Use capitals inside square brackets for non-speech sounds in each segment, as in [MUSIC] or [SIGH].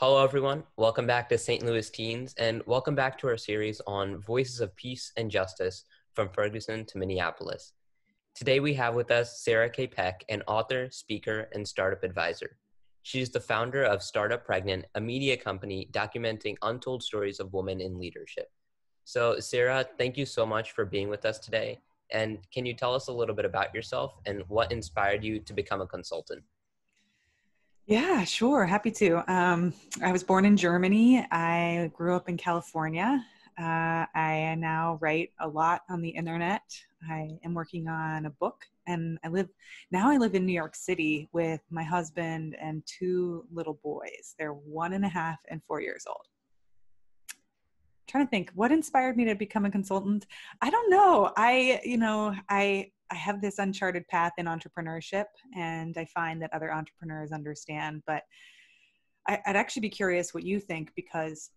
Hello, everyone. Welcome back to St. Louis Teens, and welcome back to our series on Voices of Peace and Justice from Ferguson to Minneapolis. Today, we have with us Sarah K. Peck, an author, speaker, and startup advisor. She's the founder of Startup Pregnant, a media company documenting untold stories of women in leadership. So, Sarah, thank you so much for being with us today. And can you tell us a little bit about yourself and what inspired you to become a consultant? Yeah, sure. Happy to. Um, I was born in Germany. I grew up in California. Uh, I now write a lot on the internet. I am working on a book, and I live now. I live in New York City with my husband and two little boys. They're one and a half and four years old. Trying to think what inspired me to become a consultant. I don't know. I, you know, I I have this uncharted path in entrepreneurship, and I find that other entrepreneurs understand. But I, would actually be curious what you think because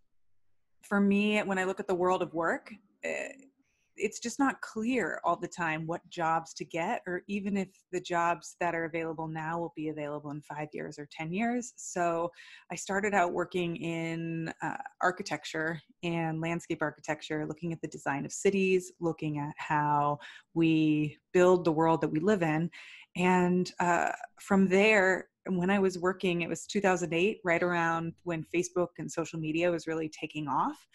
for me, when I look at the world of work, eh, it's just not clear all the time what jobs to get or even if the jobs that are available now will be available in five years or ten years. So i started out working in uh, architecture and landscape architecture looking at the design of cities looking at how we build the world that we live in. And uh, from there when i was working it was 2008 right around when facebook and social media was really taking off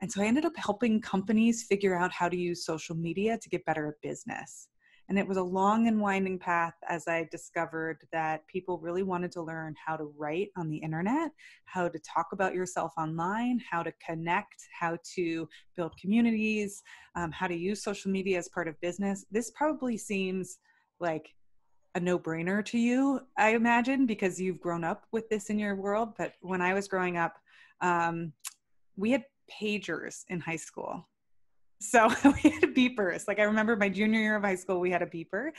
and so I ended up helping companies figure out how to use social media to get better at business. And it was a long and winding path as I discovered that people really wanted to learn how to write on the internet, how to talk about yourself online, how to connect, how to build communities, um, how to use social media as part of business. This probably seems like a no brainer to you, I imagine, because you've grown up with this in your world. But when I was growing up, um, we had pagers in high school. So [LAUGHS] we had beepers. Like I remember my junior year of high school, we had a beeper.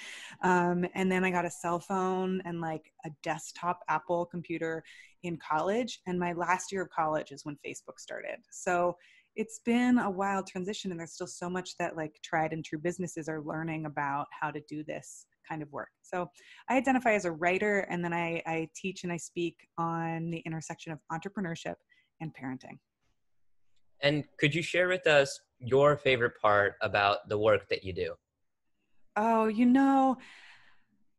Um, and then I got a cell phone and like a desktop Apple computer in college. And my last year of college is when Facebook started. So it's been a wild transition and there's still so much that like tried and true businesses are learning about how to do this kind of work. So I identify as a writer and then I, I teach and I speak on the intersection of entrepreneurship and parenting. And could you share with us your favorite part about the work that you do? Oh, you know,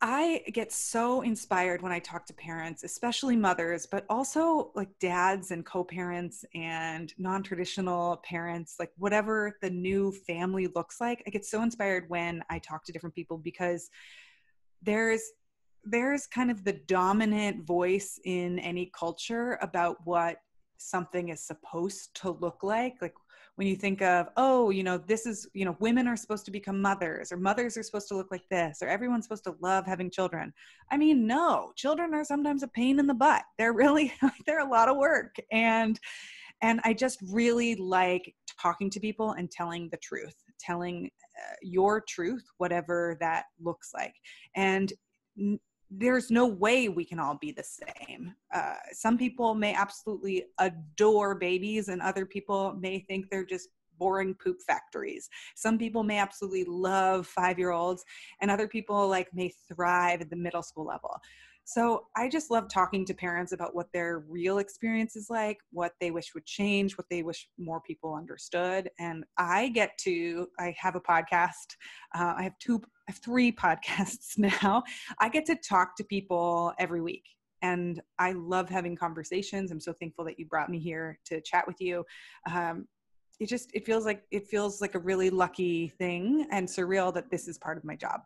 I get so inspired when I talk to parents, especially mothers, but also like dads and co parents and non traditional parents, like whatever the new family looks like. I get so inspired when I talk to different people because there's there's kind of the dominant voice in any culture about what something is supposed to look like like when you think of oh you know this is you know women are supposed to become mothers or mothers are supposed to look like this or everyone's supposed to love having children. I mean no children are sometimes a pain in the butt. They're really [LAUGHS] they're a lot of work and and i just really like talking to people and telling the truth telling uh, your truth whatever that looks like and there's no way we can all be the same. Uh, some people may absolutely adore babies, and other people may think they're just boring poop factories. Some people may absolutely love five year olds, and other people like may thrive at the middle school level. So I just love talking to parents about what their real experience is like, what they wish would change, what they wish more people understood. And I get to, I have a podcast. Uh, I have two, three [LAUGHS] podcasts now. I get to talk to people every week and I love having conversations. I'm so thankful that you brought me here to chat with you. Um, it just it feels like it feels like a really lucky thing and surreal that this is part of my job.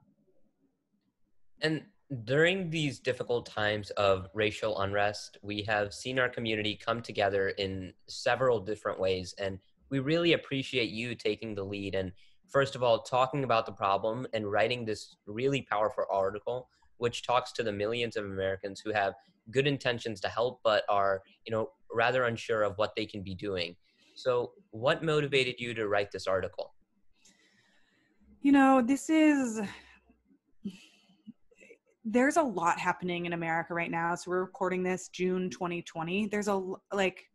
And during these difficult times of racial unrest, we have seen our community come together in several different ways. And we really appreciate you taking the lead and, first of all, talking about the problem and writing this really powerful article, which talks to the millions of Americans who have good intentions to help, but are, you know, rather unsure of what they can be doing. So, what motivated you to write this article? You know, this is there's a lot happening in America right now. So we're recording this June 2020. There's a like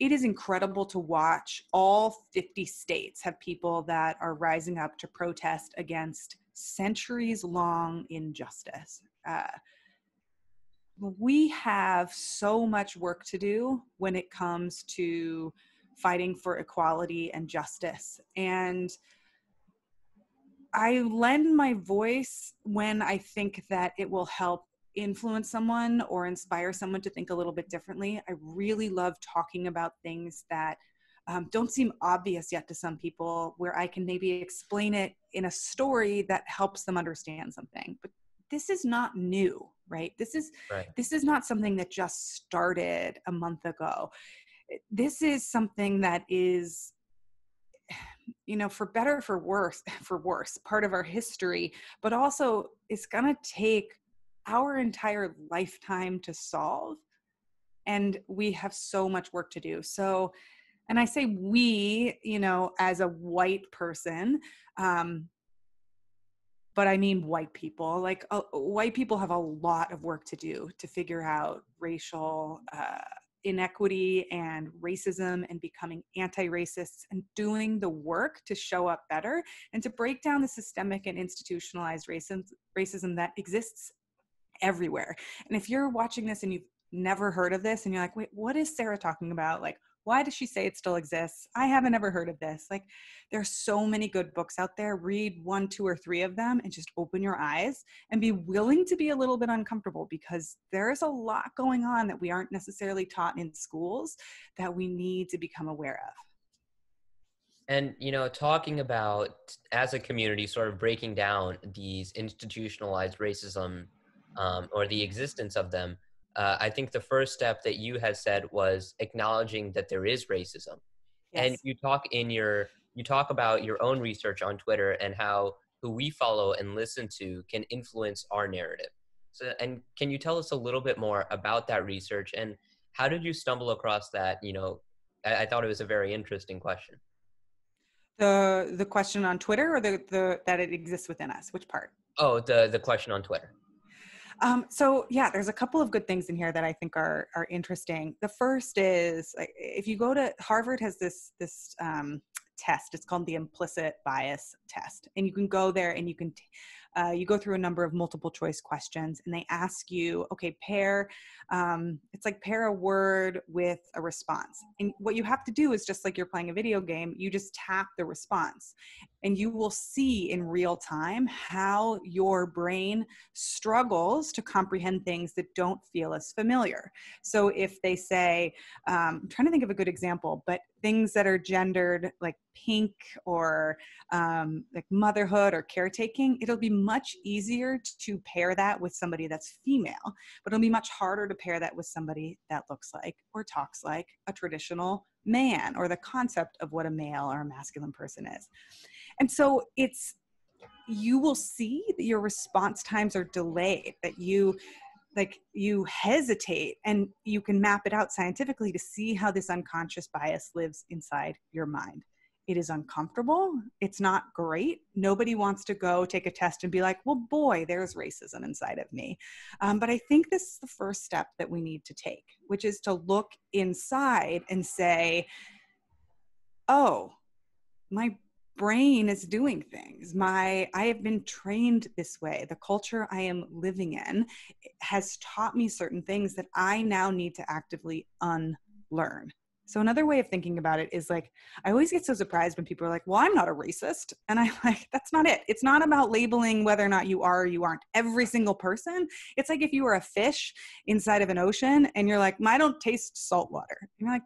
it is incredible to watch all 50 states have people that are rising up to protest against centuries long injustice. Uh, we have so much work to do when it comes to fighting for equality and justice. And I lend my voice when I think that it will help influence someone or inspire someone to think a little bit differently. I really love talking about things that um, don't seem obvious yet to some people, where I can maybe explain it in a story that helps them understand something. But this is not new, right? This is right. this is not something that just started a month ago. This is something that is you know for better for worse [LAUGHS] for worse part of our history but also it's going to take our entire lifetime to solve and we have so much work to do. So and i say we you know as a white person um but i mean white people like uh, white people have a lot of work to do to figure out racial uh, inequity and racism and becoming anti racists and doing the work to show up better and to break down the systemic and institutionalized racism, racism that exists everywhere. And if you're watching this and you've never heard of this and you're like, wait, what is Sarah talking about? Like, why does she say it still exists? I haven't ever heard of this. Like, there's so many good books out there. Read one, two, or three of them and just open your eyes and be willing to be a little bit uncomfortable because there's a lot going on that we aren't necessarily taught in schools that we need to become aware of. And, you know, talking about as a community, sort of breaking down these institutionalized racism um, or the existence of them, uh, I think the first step that you had said was acknowledging that there is racism. Yes. And you talk in your you talk about your own research on Twitter and how who we follow and listen to can influence our narrative. So, and can you tell us a little bit more about that research and how did you stumble across that? You know, I, I thought it was a very interesting question. The the question on Twitter or the the that it exists within us. Which part? Oh, the the question on Twitter. Um, so yeah, there's a couple of good things in here that I think are are interesting. The first is if you go to Harvard has this this um, test. It's called the implicit bias test, and you can go there and you can. Uh, you go through a number of multiple choice questions and they ask you okay pair um, it's like pair a word with a response and what you have to do is just like you're playing a video game you just tap the response and you will see in real time how your brain struggles to comprehend things that don't feel as familiar. So if they say, um, I'm trying to think of a good example, but things that are gendered like pink or um, like motherhood or caretaking, it'll be much easier to pair that with somebody that's female, but it'll be much harder to pair that with somebody that looks like or talks like a traditional man or the concept of what a male or a masculine person is. And so it's, you will see that your response times are delayed, that you like you hesitate and you can map it out scientifically to see how this unconscious bias lives inside your mind. It is uncomfortable. It's not great. Nobody wants to go take a test and be like well boy there's racism inside of me. Um, but i think this is the first step that we need to take which is to look inside and say oh my brain is doing things. My i have been trained this way. The culture i am living in has taught me certain things that i now need to actively unlearn. So another way of thinking about it is like i always get so surprised when people are like well i'm not a racist and i'm [LAUGHS] like that's not it. It's not about labeling whether or not you are or you aren't every single person. It's like if you were a fish inside of an ocean and you're like i don't taste salt water and you're like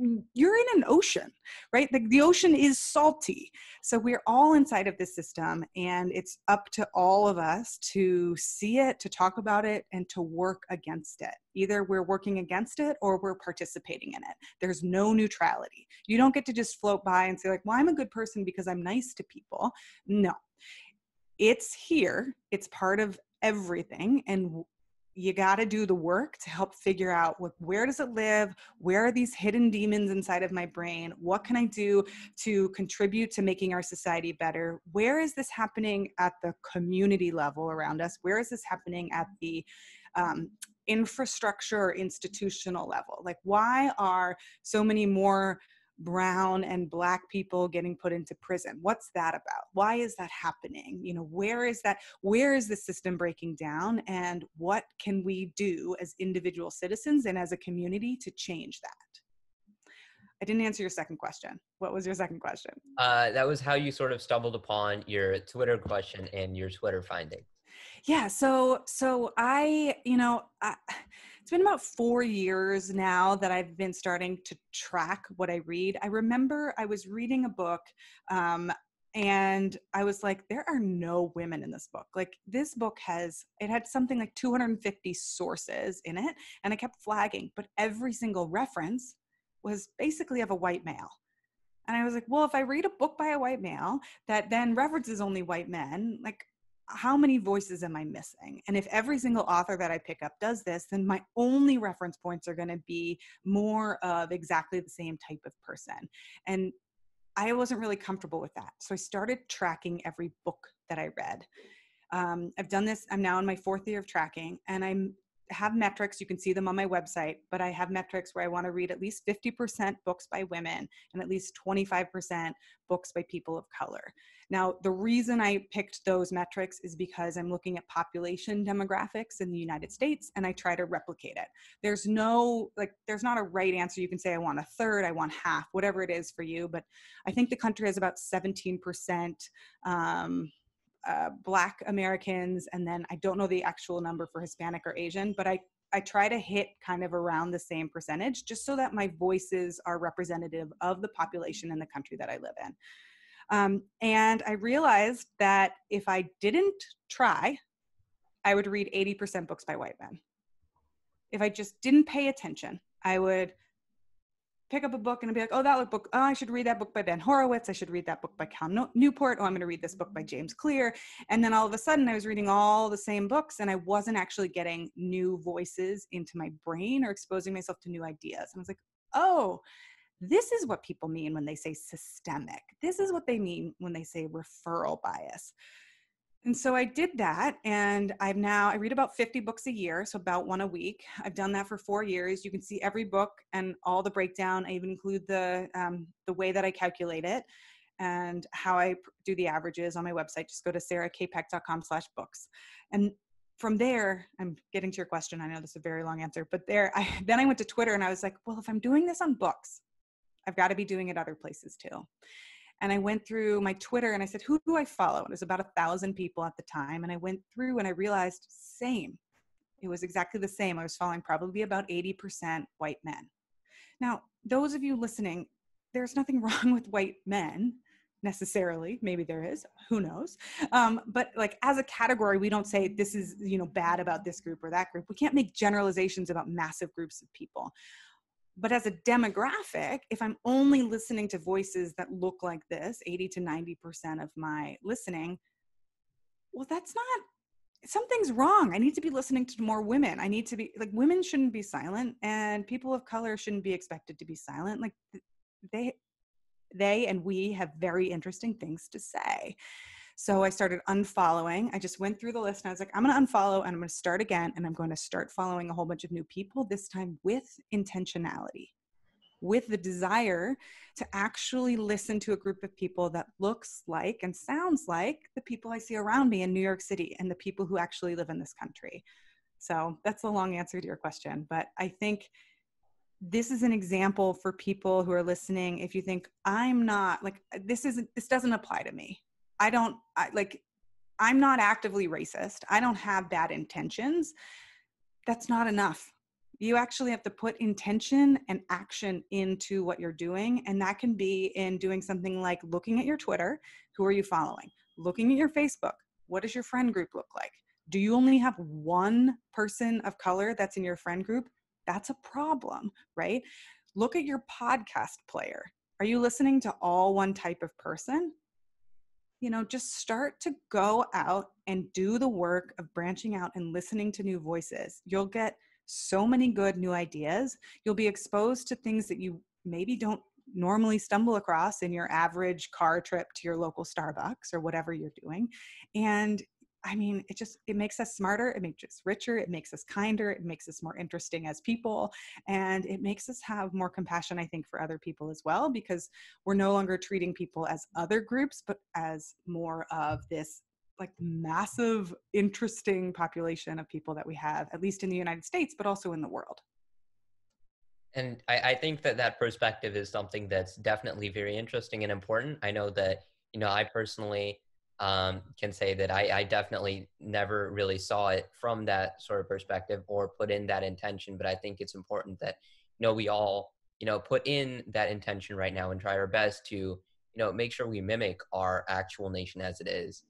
Mm, you're in an ocean, right? The, the ocean is salty. So we're all inside of this system, and it's up to all of us to see it, to talk about it, and to work against it. Either we're working against it or we're participating in it. There's no neutrality. You don't get to just float by and say, like, well, I'm a good person because I'm nice to people. No. It's here, it's part of everything and you got to do the work to help figure out what, where does it live? Where are these hidden demons inside of my brain? What can i do to contribute to making our society better? Where is this happening at the community level around us? Where is this happening at the um, infrastructure or institutional level? Like why are so many more brown and black people getting put into prison what's that about why is that happening you know where is that where is the system breaking down and what can we do as individual citizens and as a community to change that I didn't answer your second question. What was your second question? Uh, that was how you sort of stumbled upon your Twitter question and your Twitter finding Yeah. So, so I, you know, I, it's been about four years now that I've been starting to track what I read. I remember I was reading a book um, and I was like, there are no women in this book. Like, this book has, it had something like 250 sources in it. And I kept flagging, but every single reference was basically of a white male. And I was like, well, if I read a book by a white male that then references only white men, like how many voices am I missing? And if every single author that I pick up does this, then my only reference points are going to be more of exactly the same type of person. And I wasn't really comfortable with that. So I started tracking every book that I read. Um, I've done this, I'm now in my fourth year of tracking, and I'm have metrics you can see them on my website but i have metrics where i want to read at least 50% books by women and at least 25% books by people of color. Now the reason i picked those metrics is because i'm looking at population demographics in the united states and i try to replicate it. There's no like there's not a right answer. You can say i want a third i want half whatever it is for you but i think the country has about 17% um, uh, Black Americans, and then I don't know the actual number for Hispanic or Asian, but I I try to hit kind of around the same percentage just so that my voices are representative of the population in the country that I live in. Um, and I realized that if I didn't try, I would read 80% books by white men. If I just didn't pay attention, I would pick up a book and be like, oh, that book, oh, I should read that book by Ben Horowitz. I should read that book by Cal Newport. Oh, I'm going to read this book by James Clear. And then all of a sudden, I was reading all the same books and I wasn't actually getting new voices into my brain or exposing myself to new ideas. And I was like, oh, this is what people mean when they say systemic. This is what they mean when they say referral bias. And so I did that, and I've now I read about 50 books a year, so about one a week. I've done that for four years. You can see every book and all the breakdown. I even include the um, the way that I calculate it and how I do the averages on my website. Just go to sarahkpeck.com/books, and from there, I'm getting to your question. I know this is a very long answer, but there, I [LAUGHS] then I went to Twitter and I was like, well, if I'm doing this on books, I've got to be doing it other places too and I went through my Twitter and I said, who do I follow? And it was about a thousand people at the time. And I went through and I realized, same. It was exactly the same. I was following probably about 80% white men. Now, those of you listening, there's nothing [LAUGHS] wrong with white men necessarily maybe there is who knows um, but like as a category we don't say this is you know bad about this group or that group we can't make generalizations about massive groups of people but as a demographic, if I'm only listening to voices that look like this, 80 to 90% of my listening, well, that's not, something's wrong. I need to be listening to more women. I need to be, like, women shouldn't be silent and people of color shouldn't be expected to be silent. Like, they, they and we have very interesting things to say. So I started unfollowing. I just went through the list and I was like, I'm going to unfollow and I'm going to start again. And I'm going to start following a whole bunch of new people, this time with intentionality, with the desire to actually listen to a group of people that looks like and sounds like the people I see around me in New York City and the people who actually live in this country. So that's a long answer to your question. But I think this is an example for people who are listening if you think i'm not like this isn't this doesn't apply to me I don't I, like I'm not actively racist. I don't have bad intentions. That's not enough. You actually have to put intention and action into what you're doing. And that can be in doing something like looking at your Twitter. Who are you following? Looking at your Facebook. What does your friend group look like? Do you only have one person of color that's in your friend group? That's a problem, right? Look at your podcast player. Are you listening to all one type of person? You know, just start to go out and do the work of branching out and listening to new voices. You'll get so many good new ideas. You'll be exposed to things that you maybe don't normally stumble across in your average car trip to your local Starbucks or whatever you're doing. And I mean, it just it makes us smarter, it makes us richer, it makes us kinder, it makes us more interesting as people, and it makes us have more compassion, I think, for other people as well, because we're no longer treating people as other groups, but as more of this like massive, interesting population of people that we have, at least in the United States, but also in the world. And I, I think that that perspective is something that's definitely very interesting and important. I know that, you know, I personally um, can say that I, I definitely never really saw it from that sort of perspective or put in that intention. But I think it's important that, you know, we all, you know, put in that intention right now and try our best to, you know, make sure we mimic our actual nation as it is.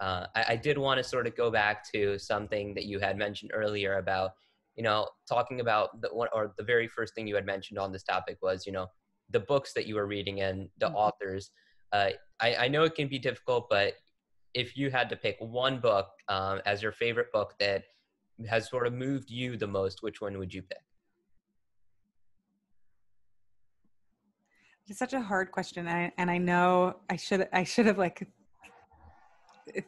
Uh, I, I did want to sort of go back to something that you had mentioned earlier about, you know, talking about the one or the very first thing you had mentioned on this topic was, you know, the books that you were reading and the mm-hmm. authors. Uh, I, I know it can be difficult, but if you had to pick one book um, as your favorite book that has sort of moved you the most, which one would you pick? It's such a hard question, and I, and I know I should I should have like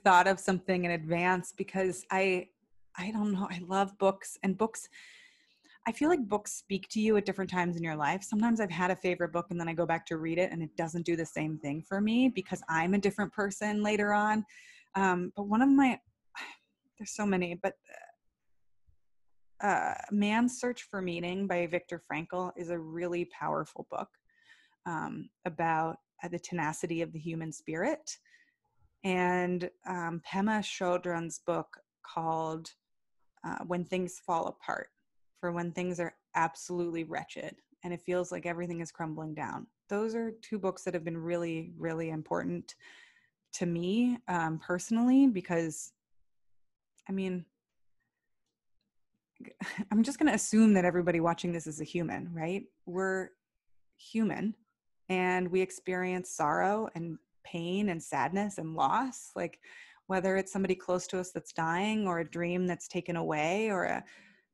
thought of something in advance because I I don't know I love books and books I feel like books speak to you at different times in your life. Sometimes I've had a favorite book and then I go back to read it and it doesn't do the same thing for me because I'm a different person later on. Um, but one of my, [SIGHS] there's so many, but uh, Man's Search for Meaning by Viktor Frankl is a really powerful book um, about uh, the tenacity of the human spirit. And um, Pema Chodron's book called uh, When Things Fall Apart for when things are absolutely wretched and it feels like everything is crumbling down. Those are two books that have been really, really important to me um, personally because, I mean, [LAUGHS] I'm just going to assume that everybody watching this is a human, right? We're human and we experience sorrow and pain and sadness and loss. Like, whether it's somebody close to us that's dying or a dream that's taken away or a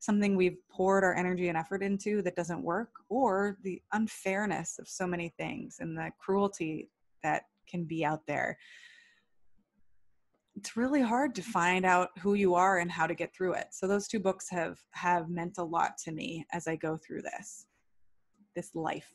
something we've poured our energy and effort into that doesn't work, or the unfairness of so many things and the cruelty that can be out there. It's really hard to find out who you are and how to get through it. So those two books have have meant a lot to me as I go through this this life.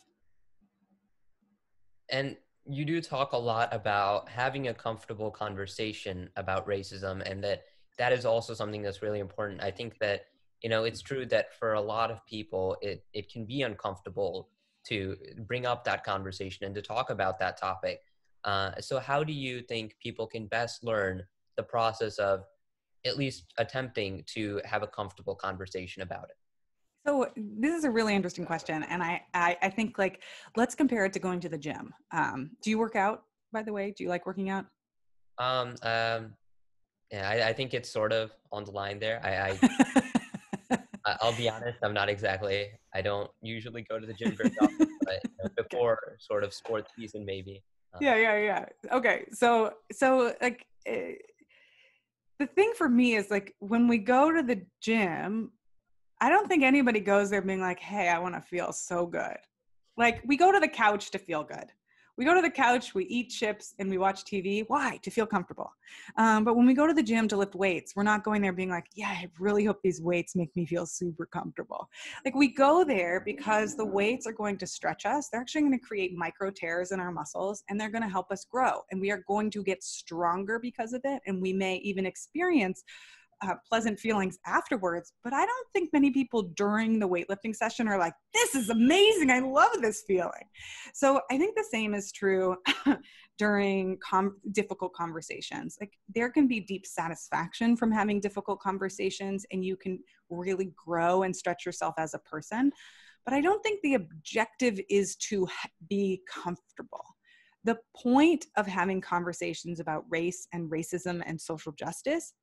And you do talk a lot about having a comfortable conversation about racism and that that is also something that's really important. I think that you know it's true that for a lot of people it it can be uncomfortable to bring up that conversation and to talk about that topic. Uh, so how do you think people can best learn the process of at least attempting to have a comfortable conversation about it? So this is a really interesting question and i i, I think like let's compare it to going to the gym. Um, do you work out by the way? Do you like working out? Um um yeah i, I think it's sort of on the line there. I, I [LAUGHS] I'll be honest, I'm not exactly. I don't usually go to the gym very often, [LAUGHS] but you know, before sort of sports season, maybe. Um, yeah, yeah, yeah. Okay, so so like uh, the thing for me is like when we go to the gym, I don't think anybody goes there being like, "Hey, I want to feel so good." Like we go to the couch to feel good we go to the couch, we eat chips, and we watch TV. Why? To feel comfortable. Um, but when we go to the gym to lift weights, we're not going there being like, yeah, I really hope these weights make me feel super comfortable. Like we go there because the weights are going to stretch us. They're actually going to create micro tears in our muscles and they're going to help us grow. And we are going to get stronger because of it. And we may even experience uh, pleasant feelings afterwards, but I don't think many people during the weightlifting session are like, this is amazing. I love this feeling. So I think the same is true [LAUGHS] during com- difficult conversations. Like there can be deep satisfaction from having difficult conversations, and you can really grow and stretch yourself as a person. But I don't think the objective is to be comfortable. The point of having conversations about race and racism and social justice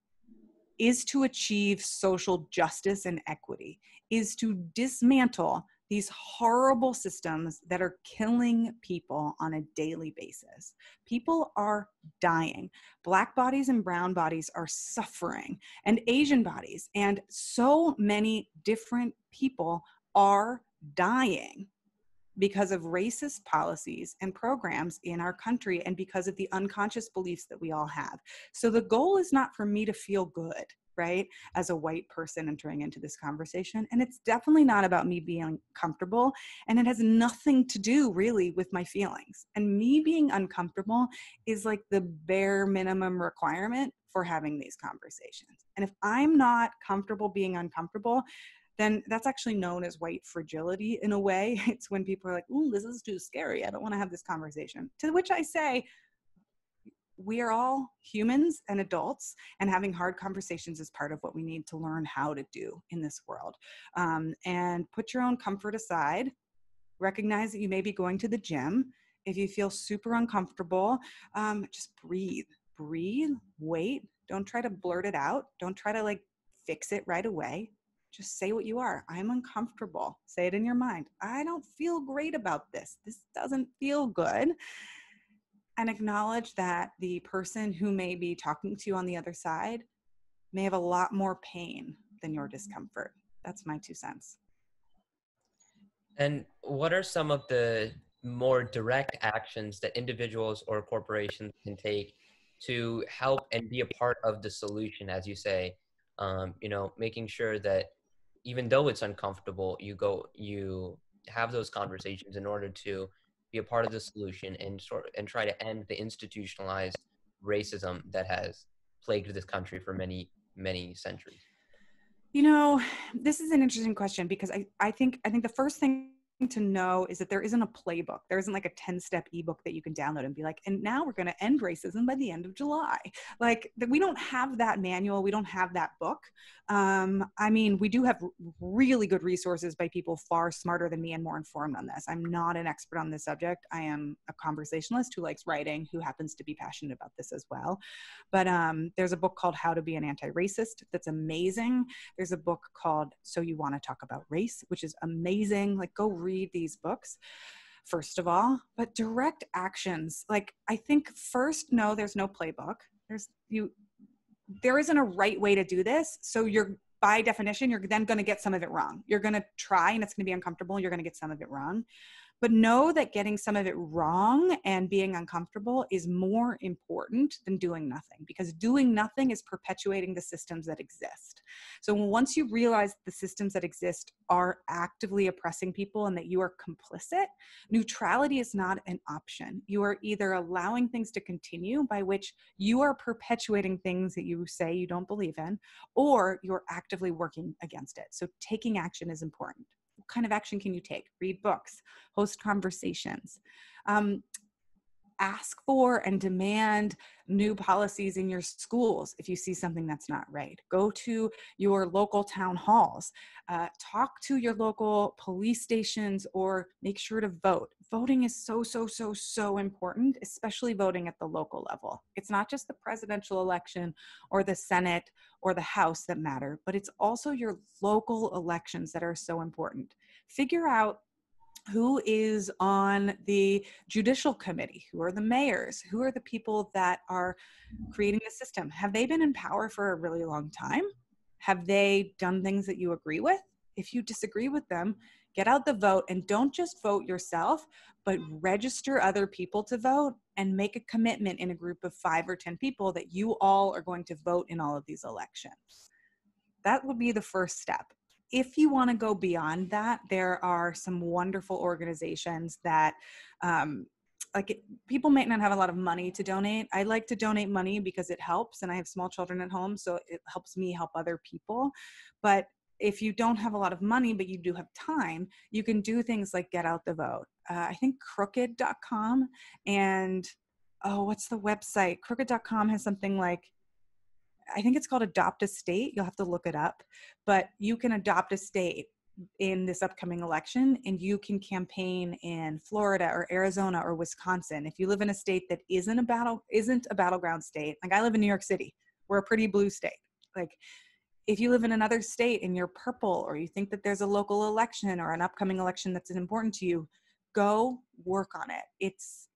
is to achieve social justice and equity, is to dismantle these horrible systems that are killing people on a daily basis. People are dying. Black bodies and brown bodies are suffering, and Asian bodies, and so many different people are dying. Because of racist policies and programs in our country and because of the unconscious beliefs that we all have. So the goal is not for me to feel good, right, as a white person entering into this conversation. And it's definitely not about me being comfortable. And it has nothing to do really with my feelings. And me being uncomfortable is like the bare minimum requirement for having these conversations. And if I'm not comfortable being uncomfortable, then that's actually known as white fragility in a way. [LAUGHS] It's when people are like, "Ooh, this is too scary. I don't want to have this conversation." To which I say, we are all humans and adults, and having hard conversations is part of what we need to learn how to do in this world. Um, and put your own comfort aside. Recognize that you may be going to the gym. If you feel super uncomfortable, um, just breathe, breathe, wait. Don't try to blurt it out. Don't try to like fix it right away just say what you are. I'm uncomfortable. Say it in your mind. I don't feel great about this. This doesn't feel good. And acknowledge that the person who may be talking to you on the other side may have a lot more pain than your discomfort. That's my two cents. And what are some of the more direct actions that individuals or corporations can take to help and be a part of the solution, as you say? Um, you know, making sure that even though it's uncomfortable, you go, you have those conversations in order to be a part of the solution and sort and try to end the institutionalized racism that has plagued this country for many many centuries. You know this is an interesting question because i i think i think the first thing to know is that there isn't a playbook. There isn't like a 10 step ebook that you can download and be like, and now we're going to end racism by the end of July. Like, we don't have that manual. We don't have that book. Um, I mean, we do have really good resources by people far smarter than me and more informed on this. I'm not an expert on this subject. I am a conversationalist who likes writing, who happens to be passionate about this as well. But um, there's a book called How to Be an Anti Racist that's amazing. There's a book called So You Want to Talk About Race, which is amazing. Like, go read these books first of all but direct actions like i think first no there's no playbook there's you there isn't a right way to do this. So you're by definition, you're then going to get some of it wrong. You're going to try and it's going to be uncomfortable. You're going to get some of it wrong. But know that getting some of it wrong and being uncomfortable is more important than doing nothing because doing nothing is perpetuating the systems that exist. So once you realize the systems that exist are actively oppressing people and that you are complicit, neutrality is not an option. You are either allowing things to continue by which you are perpetuating things that you say you don't believe in, or you're actively working against it. So taking action is important kind of action can you take? Read books, host conversations. Um, ask for and demand new policies in your schools if you see something that's not right. Go to your local town halls, uh, talk to your local police stations, or make sure to vote. Voting is so, so, so, so important, especially voting at the local level. It's not just the presidential election or the Senate or the House that matter, but it's also your local elections that are so important. Figure out who is on the judicial committee who are the mayors who are the people that are creating the system. Have they been in power for a really long time? Have they done things that you agree with? If you disagree with them get out the vote and don't just vote yourself but register other people to vote and make a commitment in a group of 5 or 10 people that you all are going to vote in all of these elections. That would be the first step if you want to go beyond that, there are some wonderful organizations that um, like people might not have a lot of money to donate. I like to donate money because it helps, and I have small children at home, so it helps me help other people. But if you don't have a lot of money, but you do have time, you can do things like get out the vote. Uh, I think crooked.com and oh, what's the website? Crooked.com has something like I think it's called Adopt a State. You'll have to look it up, but you can adopt a state in this upcoming election and you can campaign in Florida or Arizona or Wisconsin. If you live in a state that isn't a battle isn't a battleground state, like I live in New York City, we're a pretty blue state. Like if you live in another state and you're purple or you think that there's a local election or an upcoming election that's important to you, go work on it. It's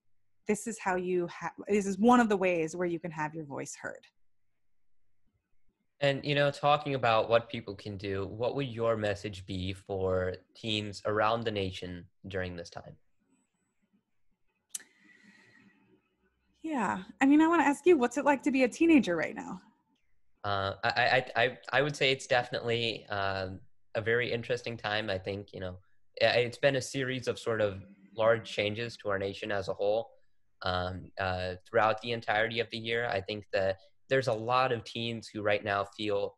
this is how you have this is one of the ways where you can have your voice heard. And, you know, talking about what people can do, what would your message be for teens around the nation during this time? Yeah. I mean, I want to ask you, what's it like to be a teenager right now? Uh, I, I, I, I would say it's definitely um, a very interesting time. I think, you know, it's been a series of sort of large changes to our nation as a whole um, uh, throughout the entirety of the year. I think that there's a lot of teens who right now feel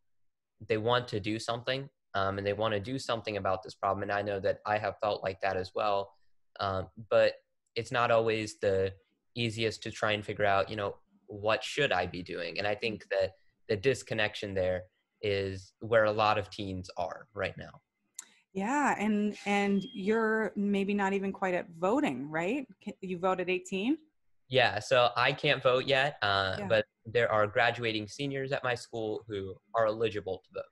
they want to do something um, and they want to do something about this problem. And I know that I have felt like that as well. Um, but it's not always the easiest to try and figure out, you know, what should I be doing? And I think that the disconnection there is where a lot of teens are right now. Yeah, and and you're maybe not even quite at voting, right? You vote at 18? Yeah, so I can't vote yet, uh, yeah. but there are graduating seniors at my school who are eligible to vote.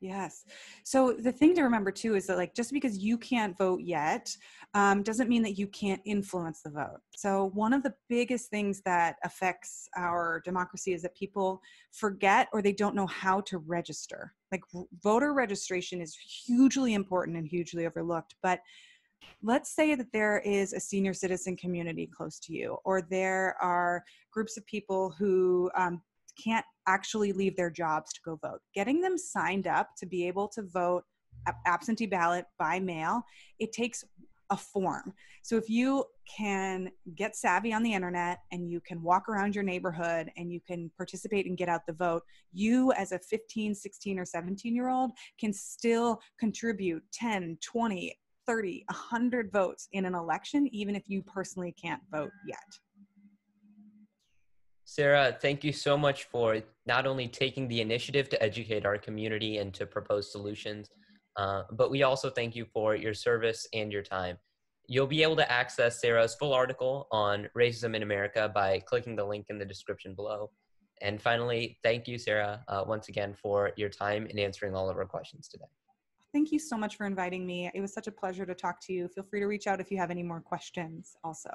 Yes. So the thing to remember too is that like just because you can't vote yet um, doesn't mean that you can't influence the vote. So one of the biggest things that affects our democracy is that people forget or they don't know how to register. Like voter registration is hugely important and hugely overlooked, but let's say that there is a senior citizen community close to you, or there are groups of people who um, can't actually leave their jobs to go vote. Getting them signed up to be able to vote absentee ballot by mail, it takes a form. So if you can get savvy on the internet and you can walk around your neighborhood and you can participate and get out the vote, you as a 15, 16 or 17 year old can still contribute 10, 20, 30, 100 votes in an election, even if you personally can't vote yet. Sarah, thank you so much for not only taking the initiative to educate our community and to propose solutions, uh, but we also thank you for your service and your time. You'll be able to access Sarah's full article on racism in America by clicking the link in the description below. And finally, thank you, Sarah, uh, once again for your time in answering all of our questions today. Thank you so much for inviting me. It was such a pleasure to talk to you. Feel free to reach out if you have any more questions also.